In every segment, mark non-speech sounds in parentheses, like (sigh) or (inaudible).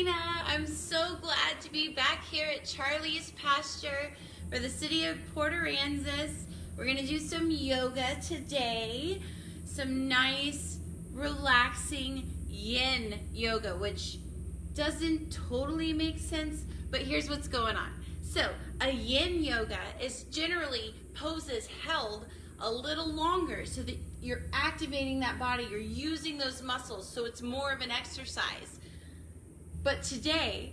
Tina. I'm so glad to be back here at Charlie's Pasture for the city of Port Aransas. We're gonna do some yoga today. Some nice, relaxing yin yoga, which doesn't totally make sense, but here's what's going on. So, a yin yoga is generally poses held a little longer so that you're activating that body, you're using those muscles, so it's more of an exercise. But today,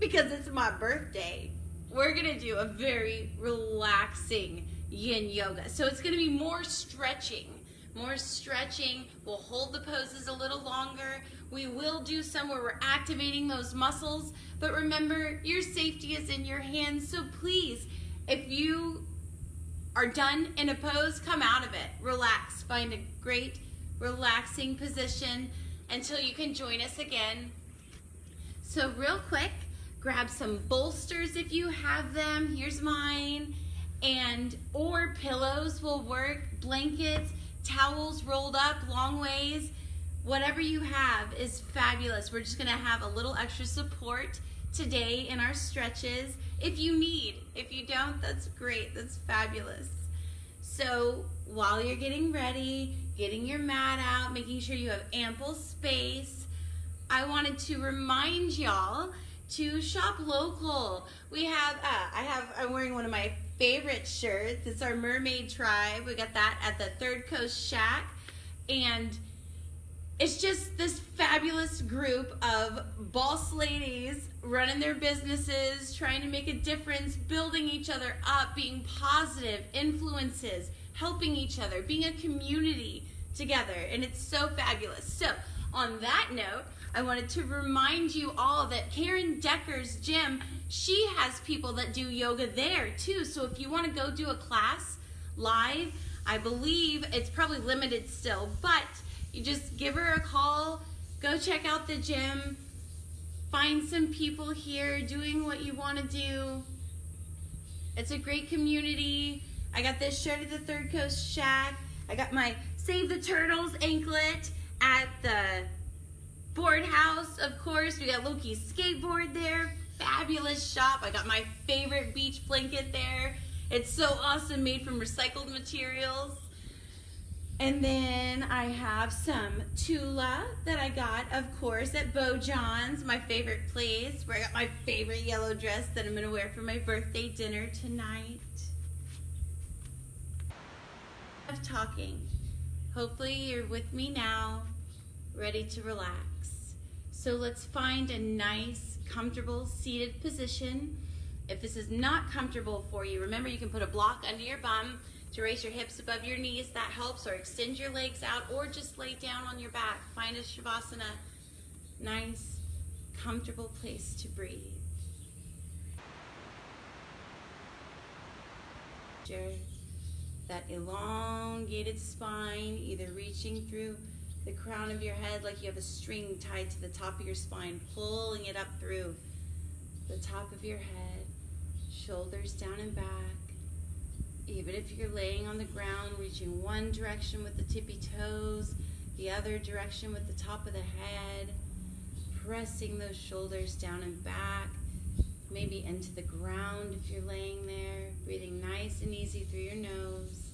because it's my birthday, we're gonna do a very relaxing yin yoga. So it's gonna be more stretching, more stretching. We'll hold the poses a little longer. We will do some where we're activating those muscles, but remember, your safety is in your hands. So please, if you are done in a pose, come out of it. Relax. Find a great, relaxing position until you can join us again. So real quick, grab some bolsters if you have them. Here's mine. And or pillows will work, blankets, towels rolled up long ways. Whatever you have is fabulous. We're just gonna have a little extra support today in our stretches if you need. If you don't, that's great. That's fabulous. So while you're getting ready, getting your mat out, making sure you have ample space, I wanted to remind y'all to shop local. We have, uh, I have, I'm wearing one of my favorite shirts. It's our Mermaid Tribe. We got that at the Third Coast Shack. And it's just this fabulous group of boss ladies running their businesses, trying to make a difference, building each other up, being positive influences, helping each other, being a community together. And it's so fabulous. So, on that note, I wanted to remind you all that Karen Decker's gym, she has people that do yoga there too. So, if you want to go do a class live, I believe it's probably limited still, but you just give her a call, go check out the gym, find some people here doing what you want to do. It's a great community. I got this shirt at the Third Coast Shack. I got my Save the Turtles anklet at the board house, of course. We got Loki's skateboard there. Fabulous shop. I got my favorite beach blanket there. It's so awesome, made from recycled materials. And then I have some Tula that I got, of course, at Beau John's, my favorite place, where I got my favorite yellow dress that I'm going to wear for my birthday dinner tonight. Of talking. Hopefully you're with me now, ready to relax. So let's find a nice, comfortable seated position. If this is not comfortable for you, remember you can put a block under your bum to raise your hips above your knees, that helps, or extend your legs out, or just lay down on your back. Find a Shavasana, nice, comfortable place to breathe. That elongated spine, either reaching through the crown of your head like you have a string tied to the top of your spine, pulling it up through the top of your head, shoulders down and back even if you're laying on the ground, reaching one direction with the tippy toes, the other direction with the top of the head, pressing those shoulders down and back, maybe into the ground if you're laying there, breathing nice and easy through your nose.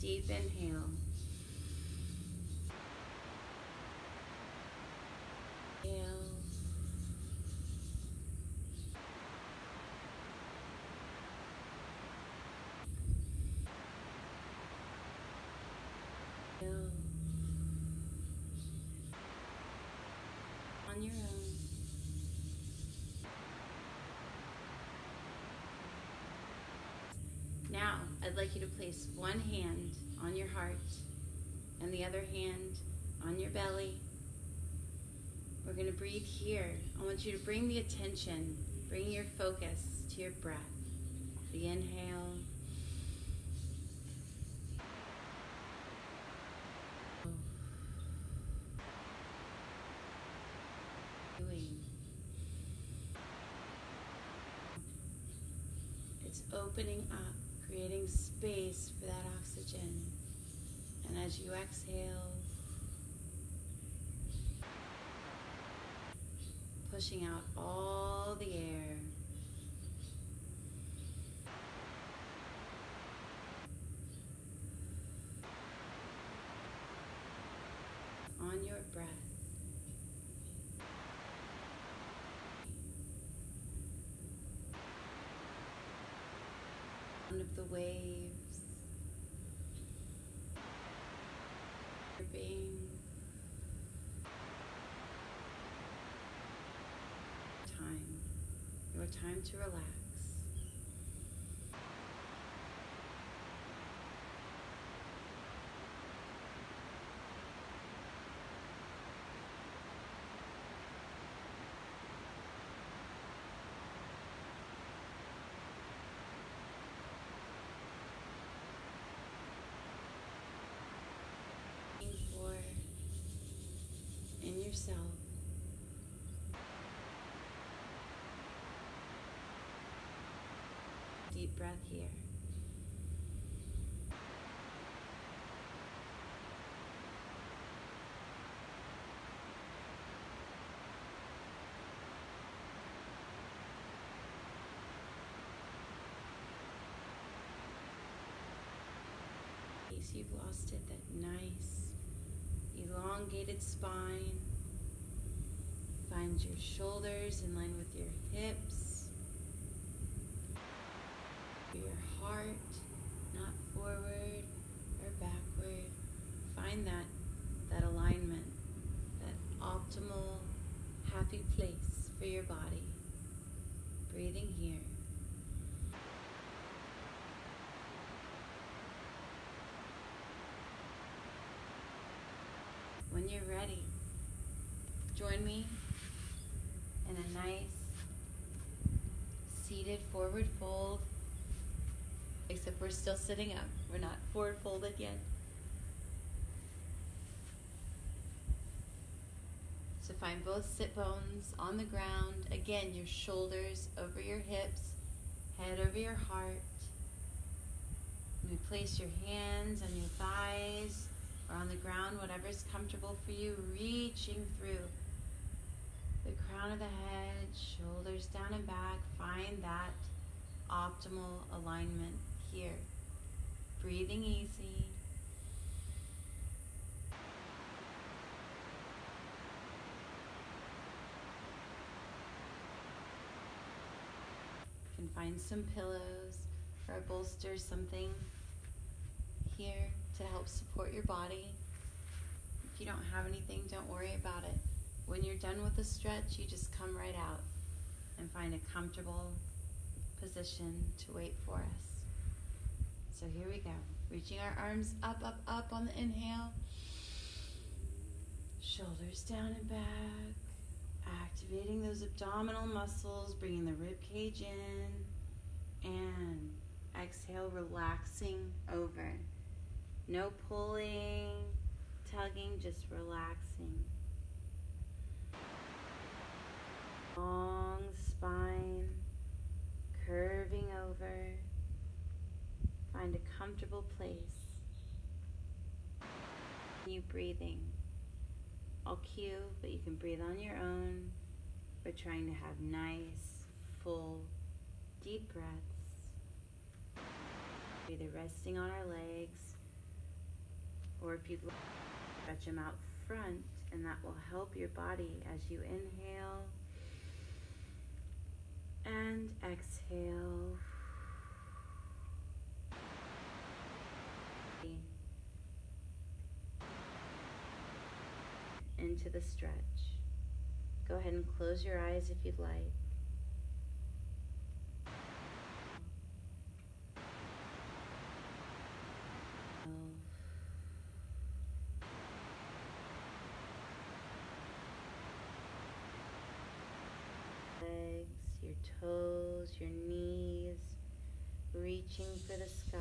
Deep inhale. On your own. Now, I'd like you to place one hand on your heart and the other hand on your belly. We're going to breathe here. I want you to bring the attention, bring your focus to your breath. The inhale It's opening up, creating space for that oxygen. And as you exhale, pushing out all the air. On your breath. Sound of the waves. Being time. Your time to relax. In yourself deep breath here. You've lost it, that nice elongated spine. Find your shoulders in line with your hips your heart, not forward or backward. Find that that alignment, that optimal happy place for your body. Breathing here. When you're ready, join me in a nice seated forward fold we're still sitting up. We're not forward folded yet. So find both sit bones on the ground. Again, your shoulders over your hips, head over your heart. We place your hands on your thighs or on the ground, whatever's comfortable for you, reaching through the crown of the head, shoulders down and back. Find that optimal alignment here. Breathing easy. You can find some pillows or a bolster, something here to help support your body. If you don't have anything, don't worry about it. When you're done with the stretch, you just come right out and find a comfortable position to wait for us. So here we go. Reaching our arms up, up, up on the inhale. Shoulders down and back. Activating those abdominal muscles, bringing the rib cage in. And exhale, relaxing over. No pulling, tugging, just relaxing. Long spine, curving over. Find a comfortable place. You breathing. I'll cue, but you can breathe on your own. We're trying to have nice, full, deep breaths. Either resting on our legs, or if you'd like, stretch them out front, and that will help your body as you inhale and exhale. Into the stretch. Go ahead and close your eyes if you'd like. Legs, your toes, your knees, reaching for the sky.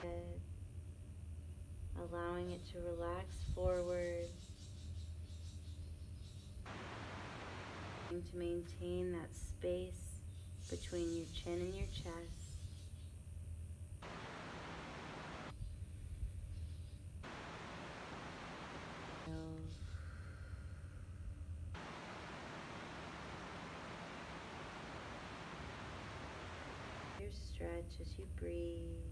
Head, Allowing it to relax forward. to maintain that space between your chin and your chest. Stretch as you breathe.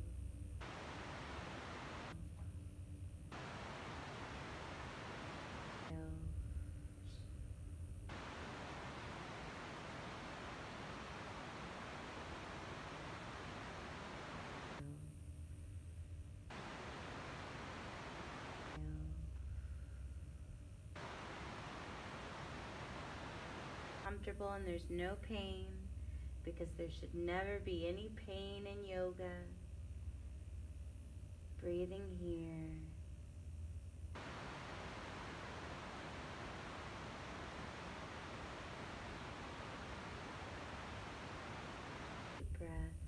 Comfortable and there's no pain because there should never be any pain in yoga. Breathing here. Breath.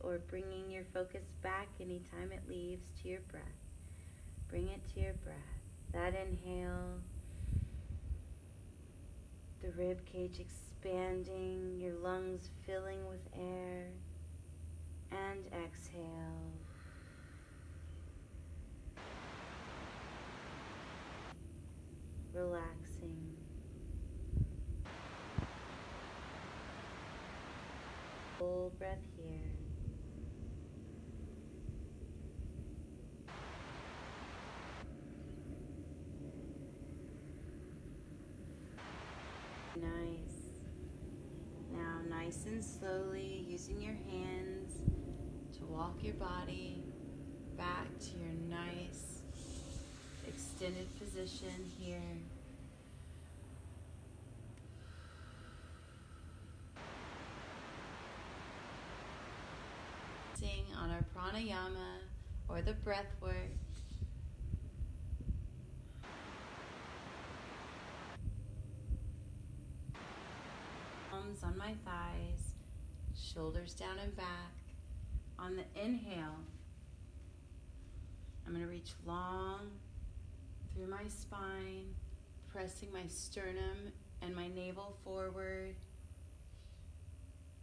Or bringing your focus back anytime it leaves to your breath. Bring it to your breath. That inhale, the rib cage expanding, your lungs filling with air, and exhale. Relaxing. Full breath here. Nice. Now, nice and slowly, using your hands to walk your body back to your nice extended position here. On our pranayama or the breath work. Palms on my thighs, shoulders down and back. On the inhale, I'm going to reach long through my spine, pressing my sternum and my navel forward.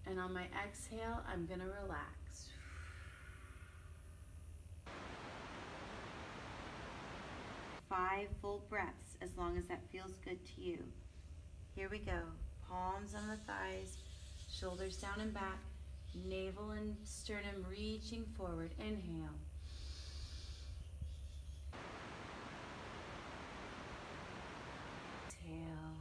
And on my exhale, I'm going to relax. Five full breaths as long as that feels good to you. Here we go. Palms on the thighs, shoulders down and back, navel and sternum reaching forward. Inhale. Exhale.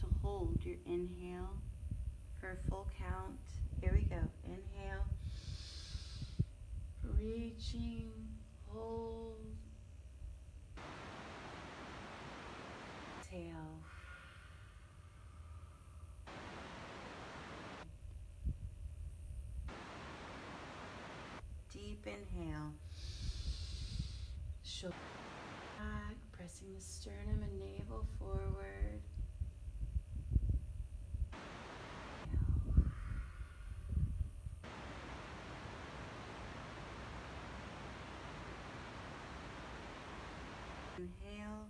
To hold your inhale for a full count. Here we go. Inhale. Reaching Hold. Exhale. Deep inhale. Shoulder back, pressing the sternum and navel forward. Inhale.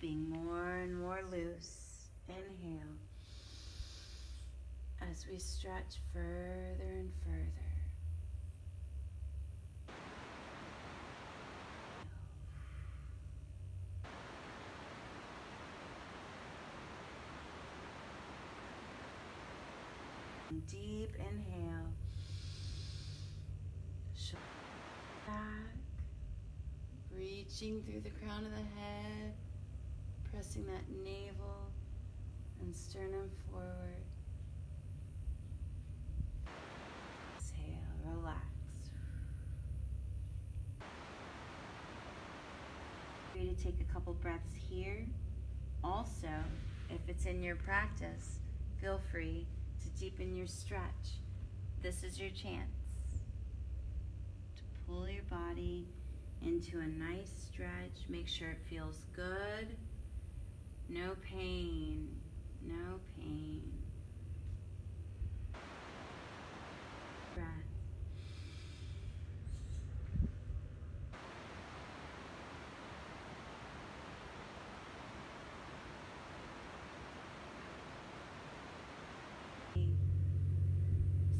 Being more and more loose. Inhale. As we stretch further and further. Deep inhale. Back. Reaching through the crown of the head. Pressing that navel and sternum forward. Exhale, relax. Going to take a couple breaths here. Also, If it's in your practice, feel free to deepen your stretch. This is your chance to pull your body into a nice stretch. Make sure it feels good. No pain. No pain. Breath.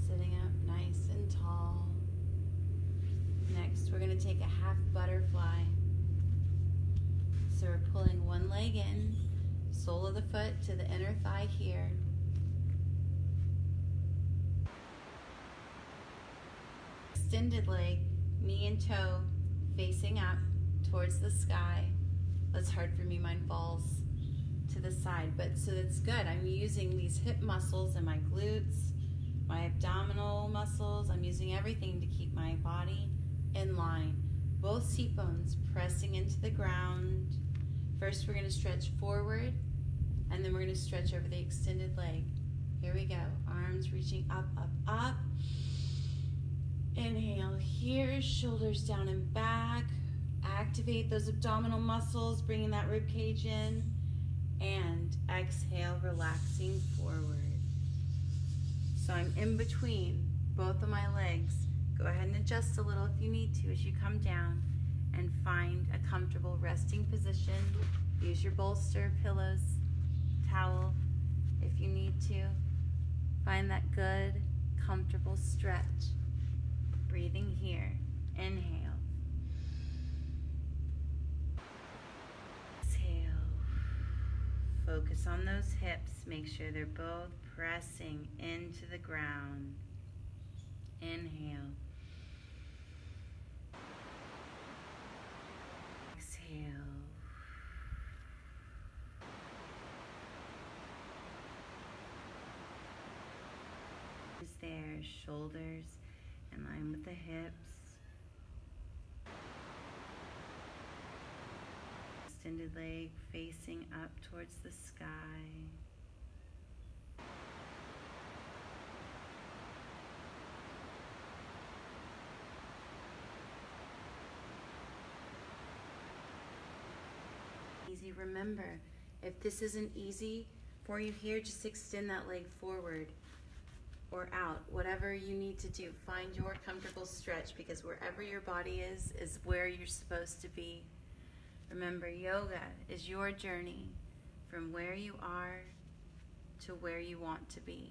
Sitting up nice and tall. Next, we're going to take a half butterfly. So we're pulling one leg in, sole of the foot to the inner thigh here. Extended leg, knee and toe facing up towards the sky. That's hard for me, mine falls to the side, but so that's good. I'm using these hip muscles and my glutes, my abdominal muscles. I'm using everything to keep my body in line. Both seat bones pressing into the ground. First, we're going to stretch forward, and then we're going to stretch over the extended leg. Here we go. Arms reaching up, up, up. Inhale here, shoulders down and back. Activate those abdominal muscles, bringing that rib cage in. And exhale, relaxing forward. So I'm in between both of my legs. Go ahead and adjust a little if you need to as you come down and find a comfortable resting position. Use your bolster, pillows, towel if you need to. Find that good, comfortable stretch. Breathing here. Inhale. Exhale. Focus on those hips. Make sure they're both pressing into the ground. Inhale. Exhale. Is there, shoulders in line with the hips. Extended leg facing up towards the sky. Easy. Remember, if this isn't easy for you here, just extend that leg forward or out, whatever you need to do. Find your comfortable stretch because wherever your body is, is where you're supposed to be. Remember, yoga is your journey from where you are to where you want to be.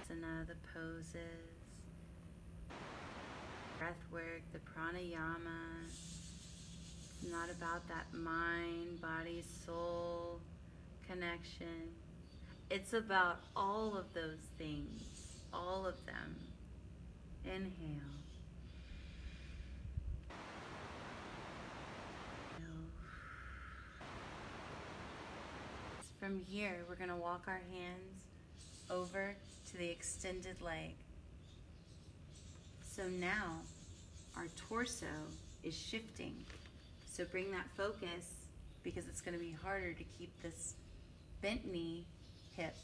Asana, the poses, breath work, the pranayama. It's not about that mind, body, soul connection. It's about all of those things, all of them. Inhale. From here, we're going to walk our hands over to the extended leg. So now our torso is shifting. So bring that focus because it's going to be harder to keep this bent knee, hip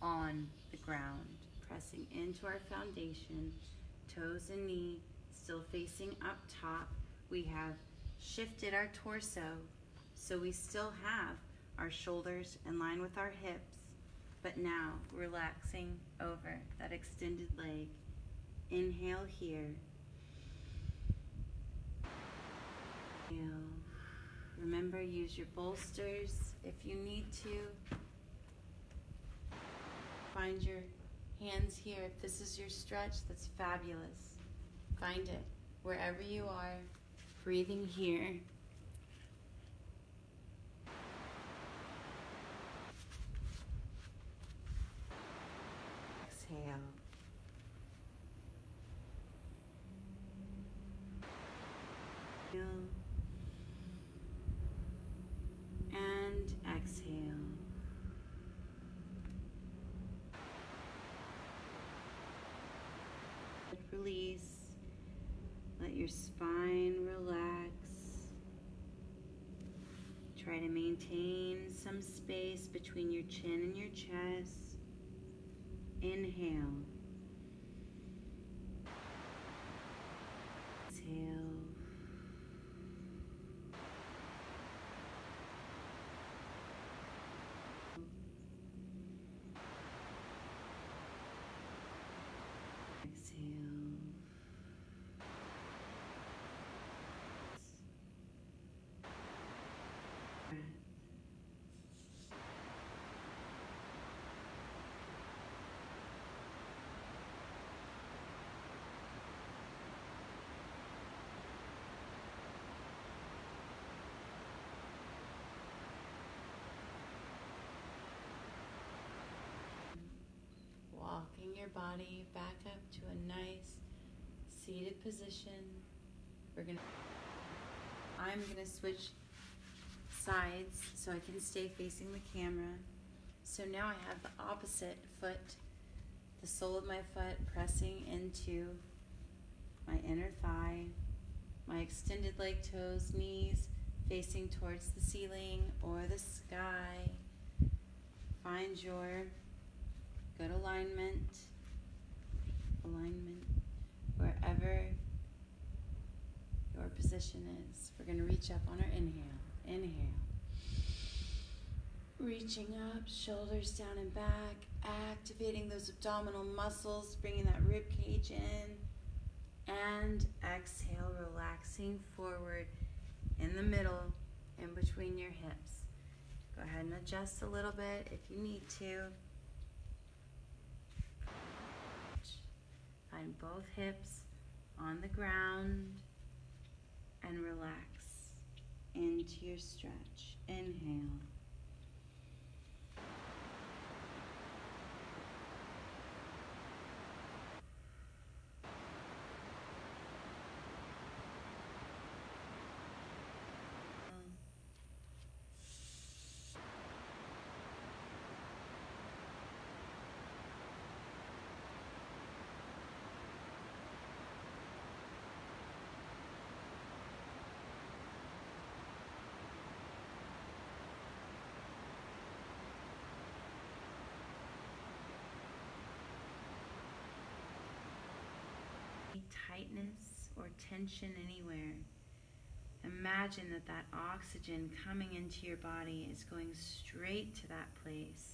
on the ground. Pressing into our foundation, toes and knee still facing up top. We have shifted our torso so we still have our shoulders in line with our hips, but now relaxing over that extended leg. Inhale here. Remember, use your bolsters if you need to. Find your hands here. If this is your stretch, that's fabulous. Find it wherever you are. Breathing here. Exhale. Inhale. And exhale. Release. Let your spine relax. Try to maintain some space between your chin and your chest. Inhale. Exhale. Exhale. Breath. Walking your body back up to a nice seated position. We're gonna. I'm gonna switch sides so I can stay facing the camera. So now I have the opposite foot, the sole of my foot pressing into my inner thigh, my extended leg toes, knees facing towards the ceiling or the sky. Find your good alignment, alignment wherever your position is. We're going to reach up on our inhale. Inhale. Reaching up, shoulders down and back, activating those abdominal muscles, bringing that rib cage in. And exhale, relaxing forward in the middle, in between your hips. Go ahead and adjust a little bit if you need to. Find both hips on the ground and relax into your stretch. Inhale. Tightness or tension anywhere, imagine that that oxygen coming into your body is going straight to that place.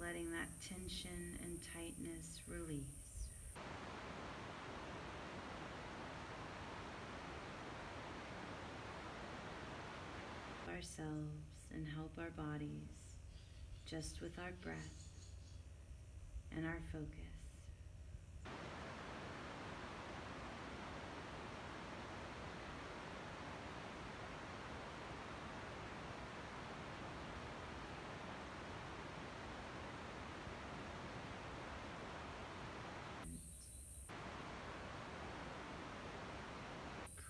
Letting that tension and tightness release. Ourselves and help our bodies just with our breath and our focus.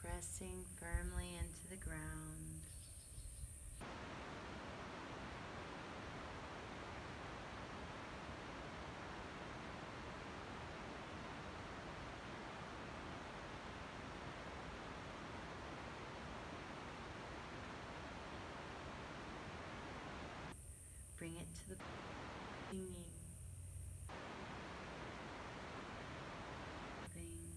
Pressing firmly into the ground. Bring it to the. Thing.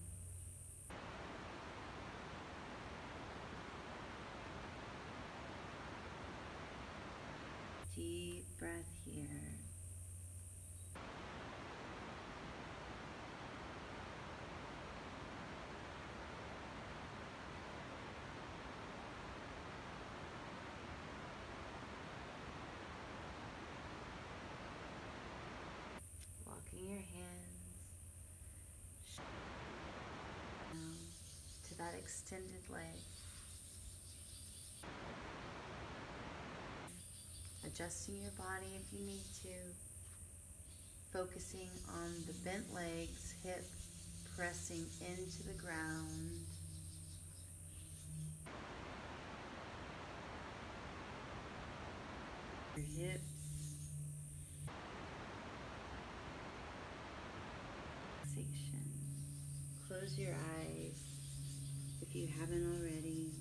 Deep breath here. Walking your hands down to that extended leg. Adjusting your body if you need to. Focusing on the bent legs, hip pressing into the ground. Your hips. Relaxation. Close your eyes if you haven't already.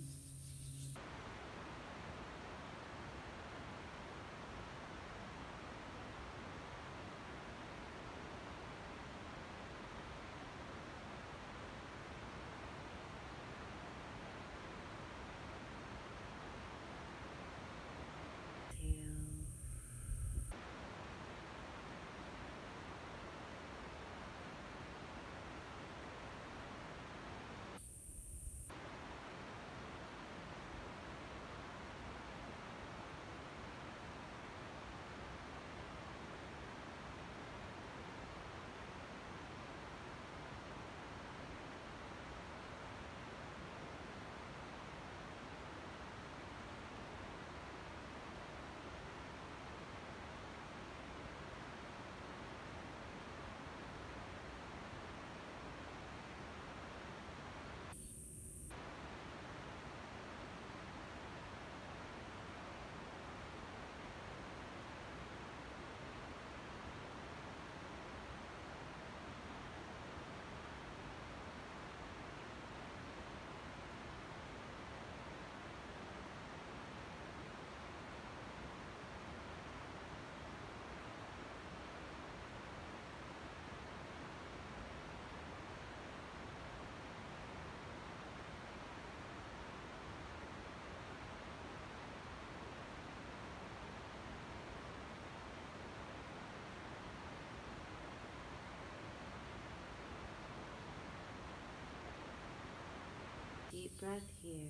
Exhale. Breath here.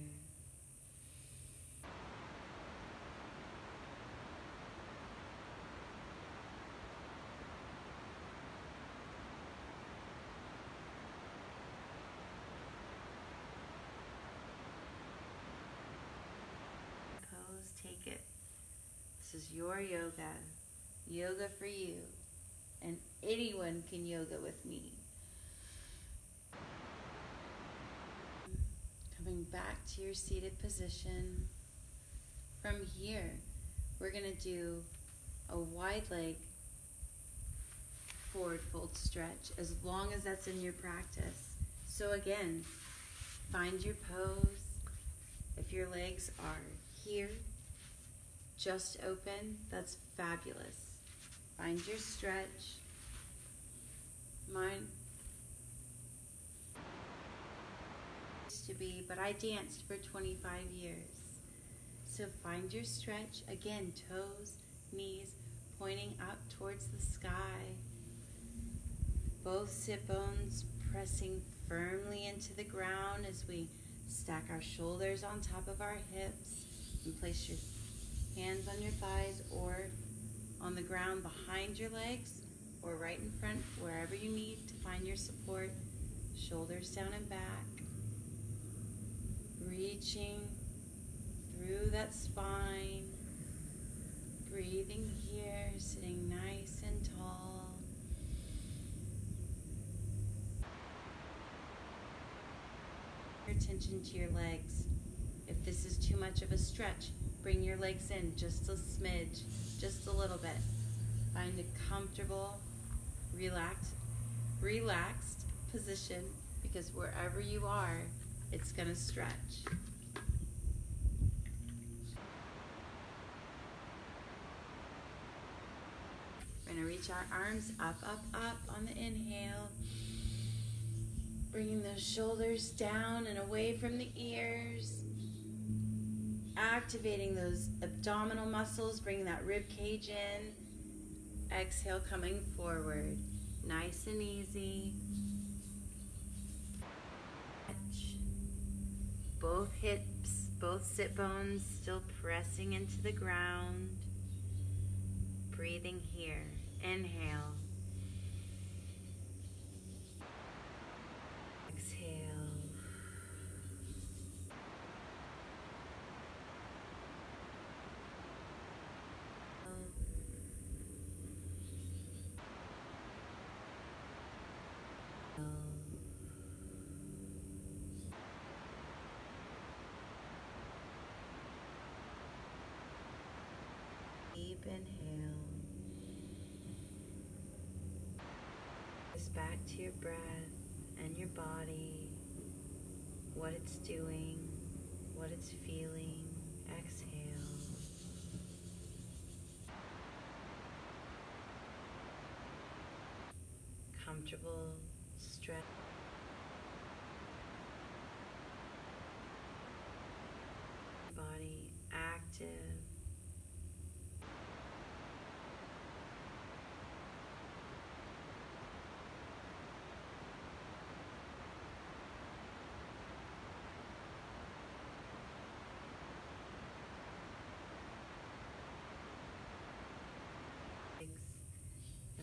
Pose, take it. This is your yoga. Yoga for you. And anyone can yoga with me. Back to your seated position. From here, we're going to do a wide leg forward fold stretch as long as that's in your practice. So, again, find your pose. If your legs are here, just open, that's fabulous. Find your stretch. Mine to be, but I danced for 25 years. So find your stretch. Again, toes, knees pointing up towards the sky. Both sit bones pressing firmly into the ground as we stack our shoulders on top of our hips and place your hands on your thighs or on the ground behind your legs or right in front, wherever you need to find your support. Shoulders down and back. Reaching through that spine. Breathing here, sitting nice and tall. Your attention to your legs. If this is too much of a stretch, bring your legs in just a smidge, just a little bit. Find a comfortable, relaxed, relaxed position because wherever you are, it's going to stretch. We're going to reach our arms up, up, up on the inhale. Bringing those shoulders down and away from the ears. Activating those abdominal muscles, bringing that rib cage in. Exhale, coming forward. Nice and easy. Both hips, both sit bones still pressing into the ground. Breathing here. Inhale. Exhale. Inhale. Just back to your breath. and your body, what it's doing, what it's feeling. Exhale. Comfortable stretch. Body active.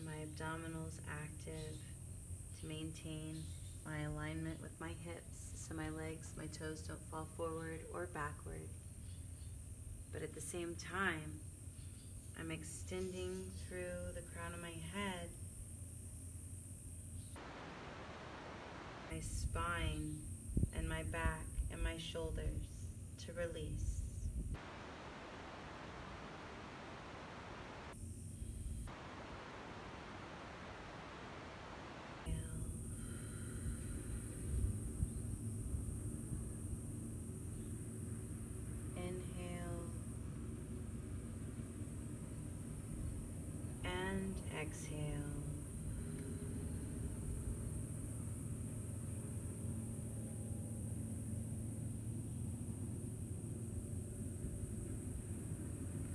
and my abdominals active to maintain my alignment with my hips so my legs, my toes don't fall forward or backward. But at the same time, I'm extending through the crown of my head, my spine, and my back and my shoulders to release. Inhale and exhale.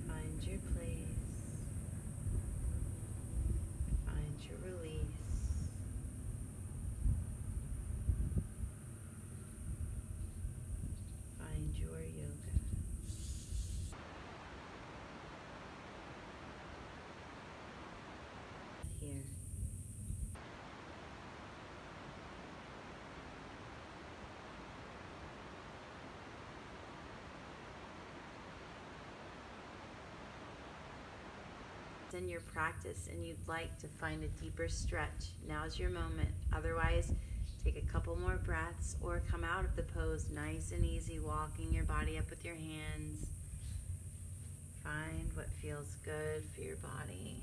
Find your place. Find your release. Find your yoga. Here. Your practice and you'd like to find a deeper stretch, now's your moment. Otherwise, take a couple more breaths or come out of the pose nice and easy, walking your body up with your hands. Find what feels good for your body.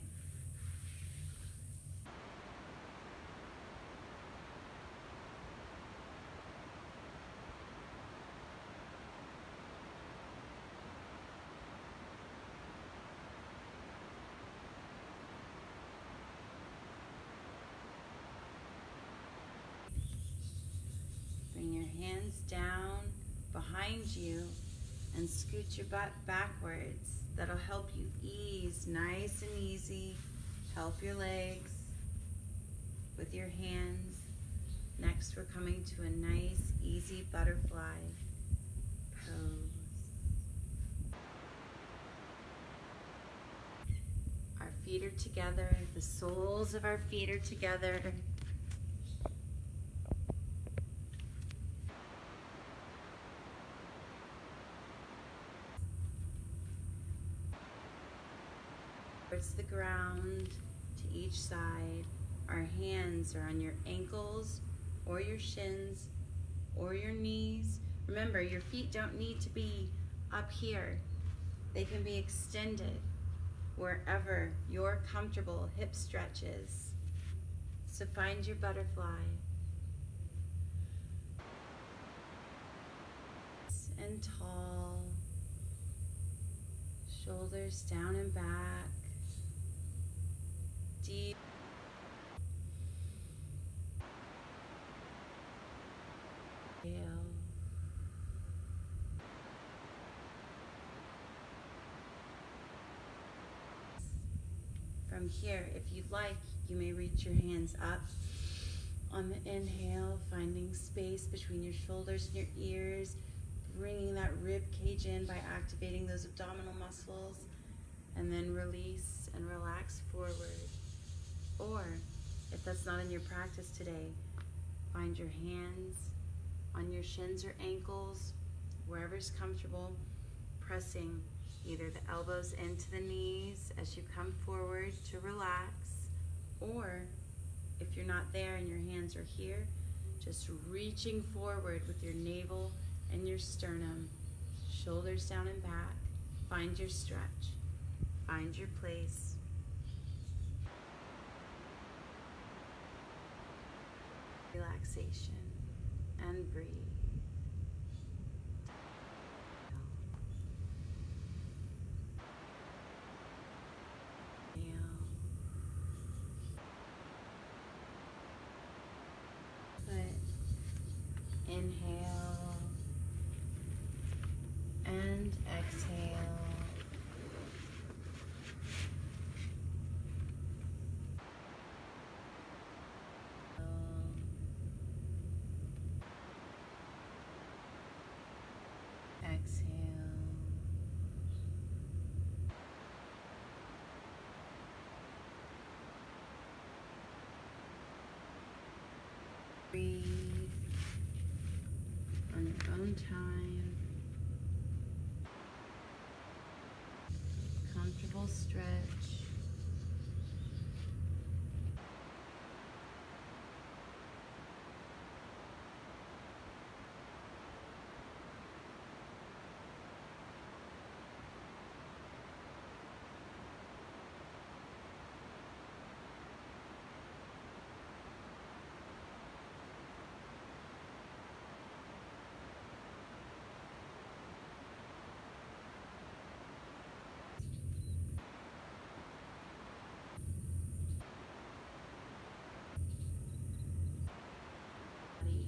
Bring your hands down behind you and scoot your butt backwards. That'll help you ease nice and easy. Help your legs with your hands. Next, we're coming to a nice, easy butterfly pose. Our feet are together, the soles of our feet are together. Towards the ground to each side. Our hands are on your ankles or your shins or your knees. Remember, your feet don't need to be up here. They can be extended wherever your comfortable hip stretches. So find your butterfly. And tall. Shoulders down and back deep. Inhale. From here, if you'd like, you may reach your hands up on the inhale, finding space between your shoulders and your ears, bringing that rib cage in by activating those abdominal muscles, and then release and relax forward. Or, if that's not in your practice today, find your hands on your shins or ankles, wherever's comfortable, pressing either the elbows into the knees as you come forward to relax, or if you're not there and your hands are here, just reaching forward with your navel and your sternum, shoulders down and back. Find your stretch, find your place. Relaxation and breathe. Inhale. Good. Inhale and exhale. Exhale. Breathe on your own time. Comfortable stretch. Body.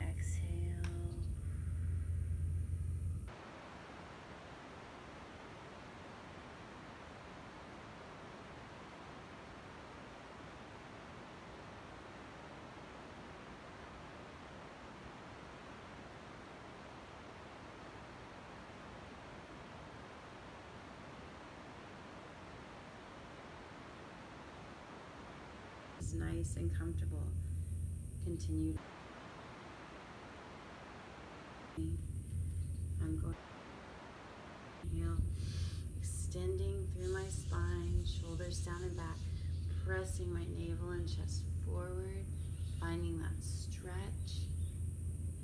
Exhale. Nice and comfortable. Continue. I'm going inhale, extending through my spine, shoulders down and back, pressing my navel and chest forward, finding that stretch,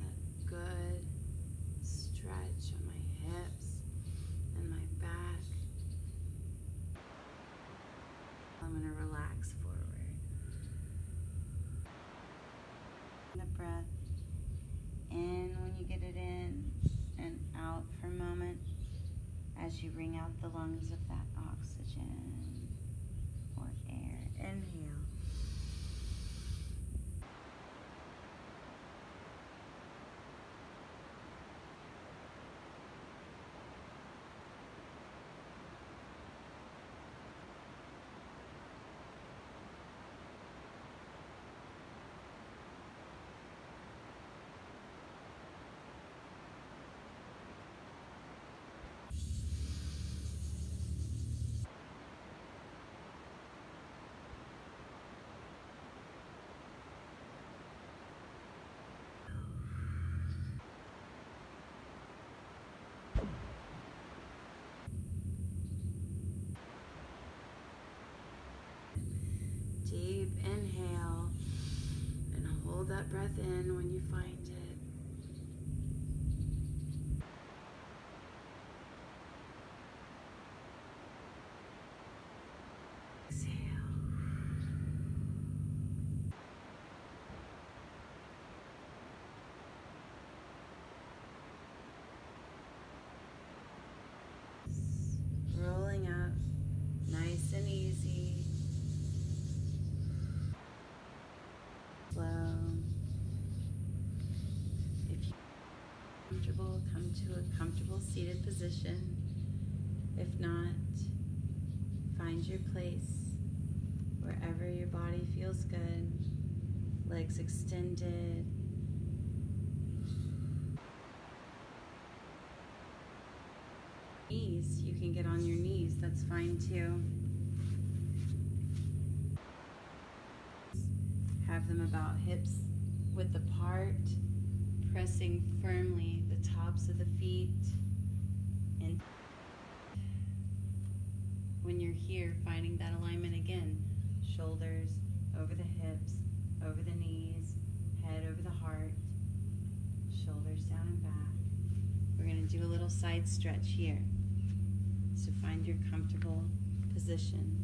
that good stretch on my hips and my back. I'm going to relax forward. The breath in when you get it in and out for a moment as you wring out the lungs of that oxygen or air. Inhale. Deep inhale and hold that breath in when you find it. Exhale. Rolling up, nice and easy. Slow. If you're comfortable, come to a comfortable seated position. If not, find your place wherever your body feels good. Legs extended. Knees, you can get on your knees, that's fine too. Have them about hips width apart, pressing firmly the tops of the feet. And when you're here, finding that alignment again, shoulders over the hips, over the knees, head over the heart, shoulders down and back. We're going to do a little side stretch here. So find your comfortable position.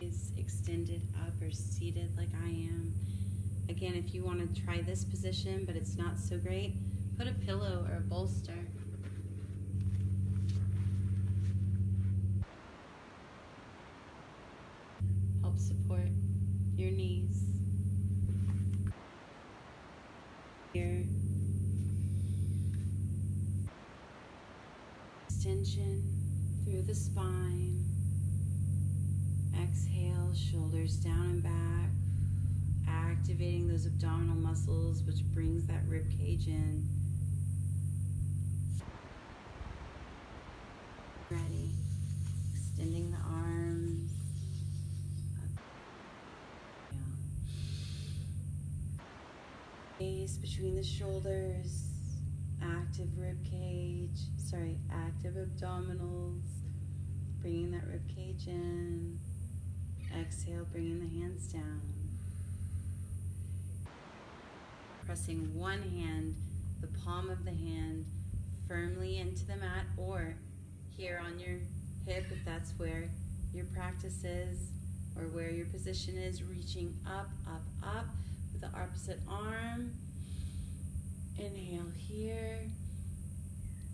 Is extended up or seated like I am. Again, if you want to try this position but it's not so great, put a pillow or a bolster. Help support your knees. Here. Extension through the spine. Exhale, shoulders down and back. Activating those abdominal muscles, which brings that rib cage in. Ready. Extending the arms. Space between the shoulders. Active rib cage. Sorry, active abdominals. Bringing that rib cage in. Exhale, bringing the hands down. Pressing one hand, the palm of the hand, firmly into the mat or here on your hip if that's where your practice is or where your position is, reaching up, up, up with the opposite arm. Inhale here.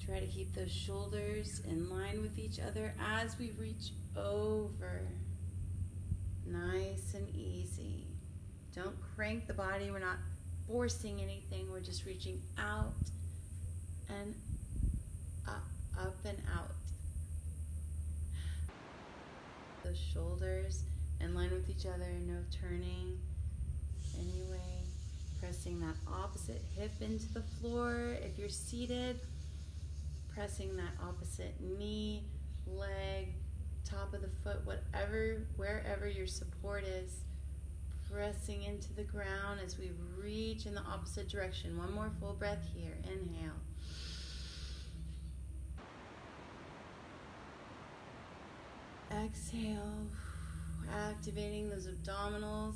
Try to keep those shoulders in line with each other as we reach over. Nice and easy. Don't crank the body. We're not forcing anything. We're just reaching out and up, up and out. The shoulders in line with each other, no turning. Anyway, pressing that opposite hip into the floor. If you're seated, pressing that opposite knee, leg, top of the foot, whatever, wherever your support is, pressing into the ground as we reach in the opposite direction. One more full breath here. Inhale. Exhale, activating those abdominals,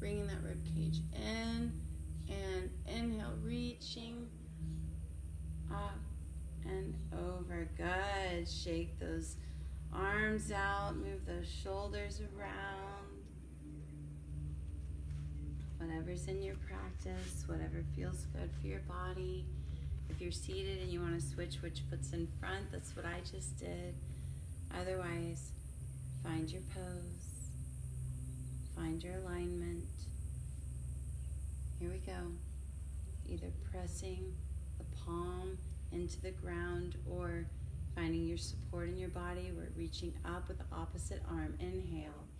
bringing that rib cage in, and inhale, reaching up and over. Good. Shake those arms out, move those shoulders around. Whatever's in your practice, whatever feels good for your body. If you're seated and you want to switch which foot's in front, that's what I just did. Otherwise, find your pose, find your alignment. Here we go. Either pressing the palm into the ground or finding your support in your body. We're reaching up with the opposite arm. Inhale.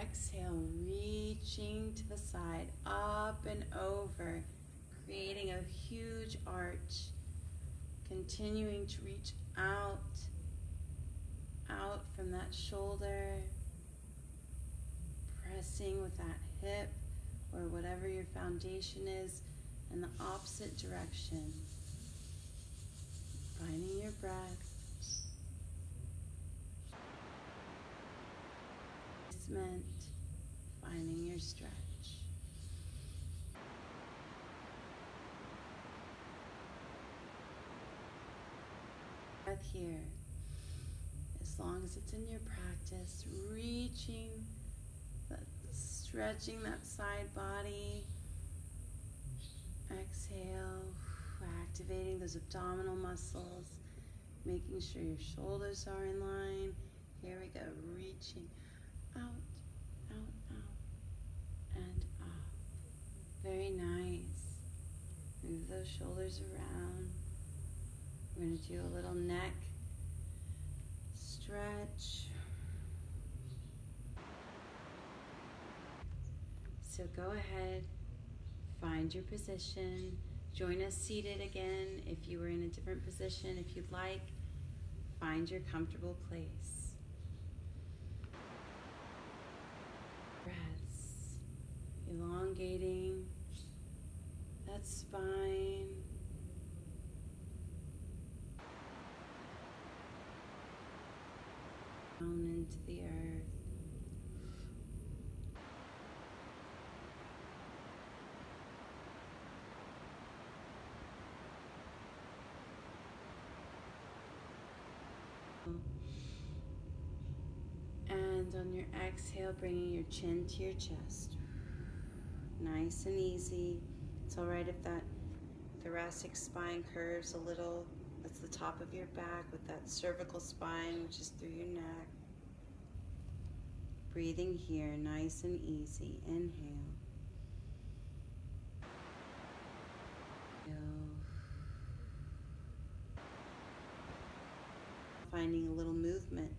Exhale, reaching to the side, up and over, creating a huge arch. Continuing to reach out, out from that shoulder, pressing with that hip or whatever your foundation is in the opposite direction. Finding your breath. Placement. Finding your stretch. Breath here. As long as it's in your practice, reaching, uh, stretching that side body. Exhale, activating those abdominal muscles, making sure your shoulders are in line. Here we go, reaching out, out, out, and up. Very nice. Move those shoulders around. We're going to do a little neck stretch. So go ahead Find your position. Join us seated again if you were in a different position, if you'd like. Find your comfortable place. Breaths. Elongating that spine. Down into the earth. And on your exhale, bringing your chin to your chest. Nice and easy. It's all right if that thoracic spine curves a little. That's the top of your back with that cervical spine, which is through your neck. Breathing here, nice and easy. Inhale. Finding a little movement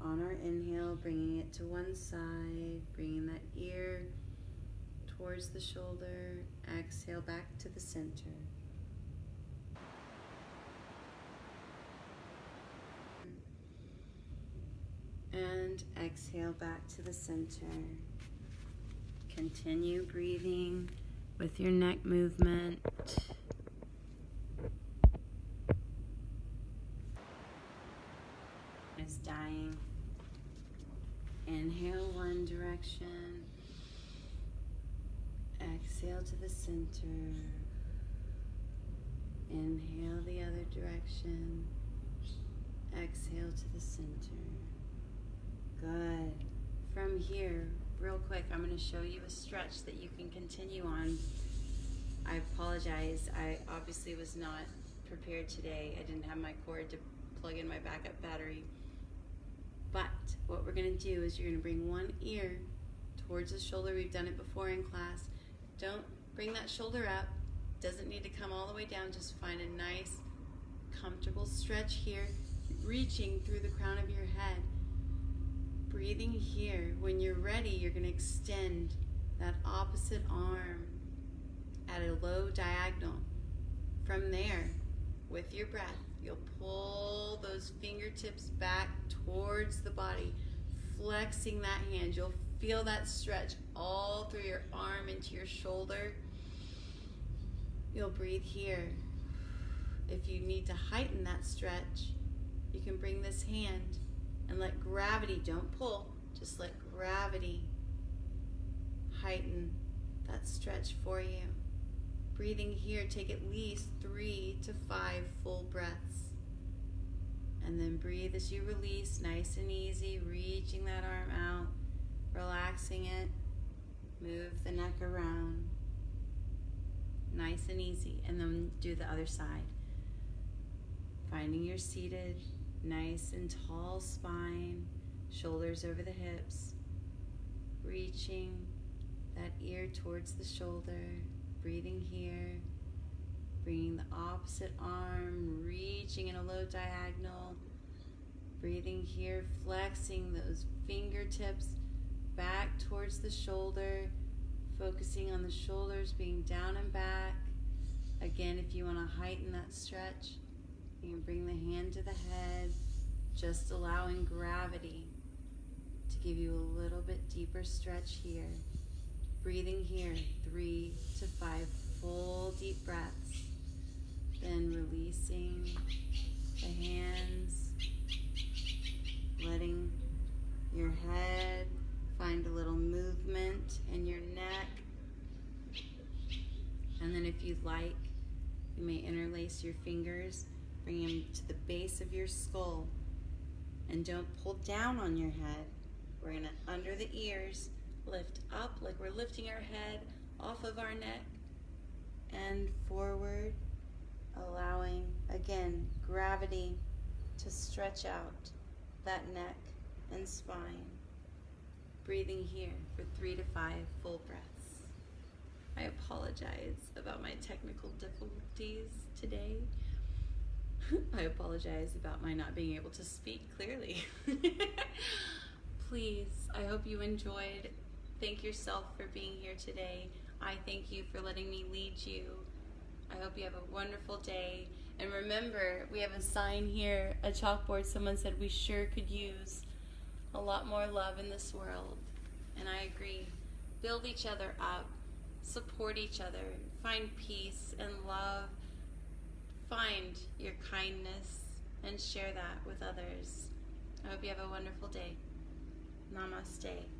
on our inhale, bringing it to one side, bringing that ear towards the shoulder. Exhale back to the center. And exhale back to the center. Continue breathing with your neck movement. Is dying. Inhale one direction. To the center. Inhale the other direction. Exhale to the center. Good. From here, real quick, I'm going to show you a stretch that you can continue on. I apologize. I obviously was not prepared today. I didn't have my cord to plug in my backup battery. But what we're going to do is you're going to bring one ear towards the shoulder. We've done it before in class. Don't bring that shoulder up. Doesn't need to come all the way down. Just find a nice, comfortable stretch here, reaching through the crown of your head. Breathing here. When you're ready, you're going to extend that opposite arm at a low diagonal. From there, with your breath, you'll pull those fingertips back towards the body, flexing that hand. You'll feel that stretch all through your arm into your shoulder. You'll breathe here. If you need to heighten that stretch, you can bring this hand and let gravity, don't pull, just let gravity heighten that stretch for you. Breathing here, take at least three to five full breaths. And then breathe as you release, nice and easy, reaching that arm out, relaxing it. Move the neck around. Nice and easy. And then do the other side. Finding your seated, nice and tall spine, shoulders over the hips. Reaching that ear towards the shoulder. Breathing here. Bringing the opposite arm, reaching in a low diagonal. Breathing here, flexing those fingertips back towards the shoulder, focusing on the shoulders being down and back. Again, if you want to heighten that stretch, you can bring the hand to the head, just allowing gravity to give you a little bit deeper stretch here. Breathing here, three to five full deep breaths. Then releasing the hands, letting your head find a little movement in your neck. And then, if you'd like, you may interlace your fingers, bring them to the base of your skull, and don't pull down on your head. We're to, under the ears, lift up like we're lifting our head off of our neck and forward, allowing again gravity to stretch out that neck and spine. Breathing here for three to five full breaths. I apologize about my technical difficulties today. (laughs) I apologize about my not being able to speak clearly. (laughs) Please, I hope you enjoyed. Thank yourself for being here today. I thank you for letting me lead you. I hope you have a wonderful day. And remember, we have a sign here, a chalkboard. Someone said we sure could use a lot more love in this world. And I agree. Build each other up, support each other, find peace and love, find your kindness, and share that with others. I hope you have a wonderful day. Namaste.